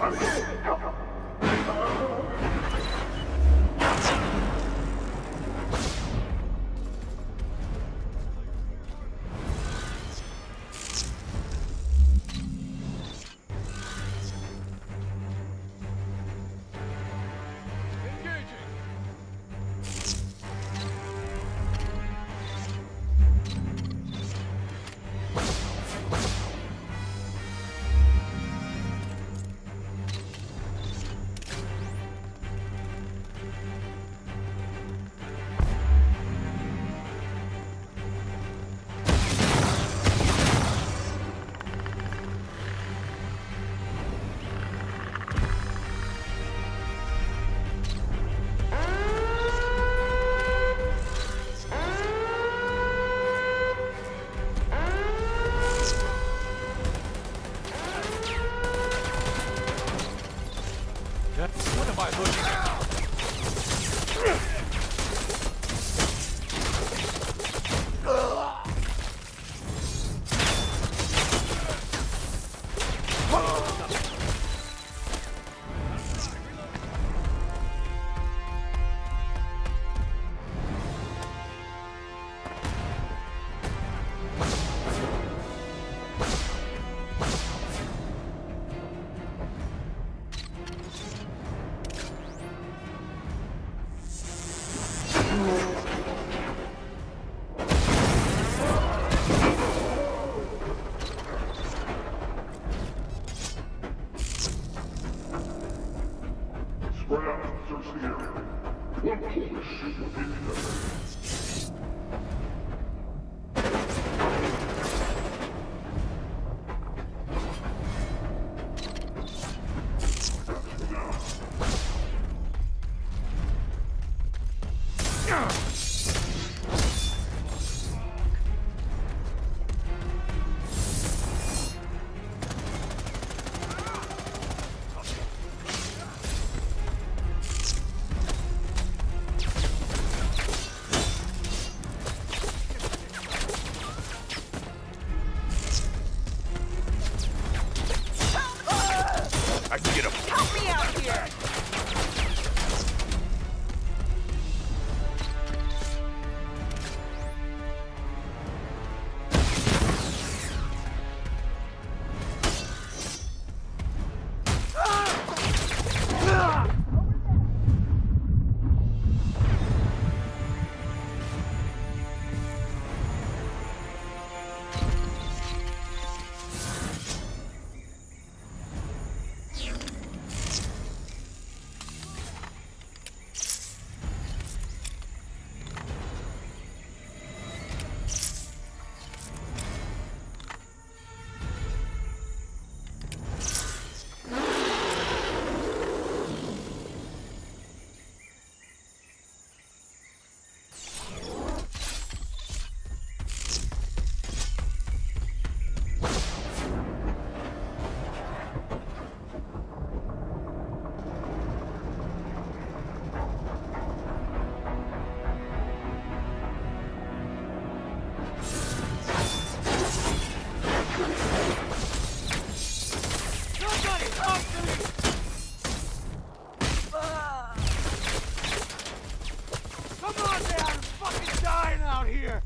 I'm hit. Vai, dois. Perhaps search area. We'll pull this shit within the Come on, man! I'm fucking dying out here!